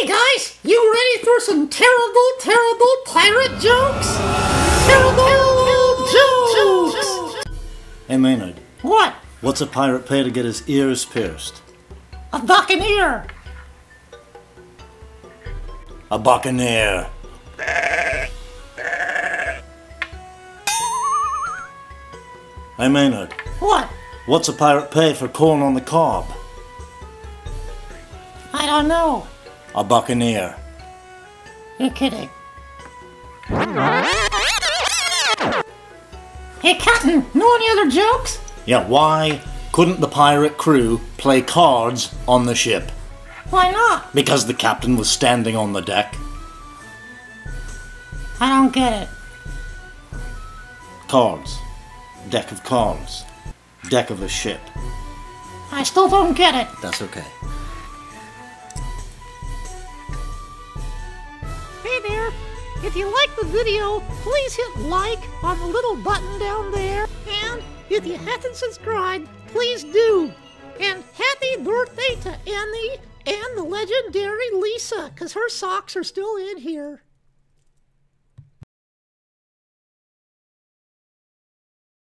Hey guys, you ready for some terrible, terrible pirate jokes? Terrible jokes! Hey Maynard, What? what's a pirate pay to get his ears pierced? A buccaneer! A buccaneer. Hey Maynard, What? what's a pirate pay for corn on the cob? I don't know. A buccaneer. You're kidding. Hey, Captain, know any other jokes? Yeah, why couldn't the pirate crew play cards on the ship? Why not? Because the captain was standing on the deck. I don't get it. Cards. Deck of cards. Deck of a ship. I still don't get it. That's okay. Hey there! If you like the video, please hit like on the little button down there. And if you haven't subscribed, please do. And happy birthday to Annie and the legendary Lisa, because her socks are still in here.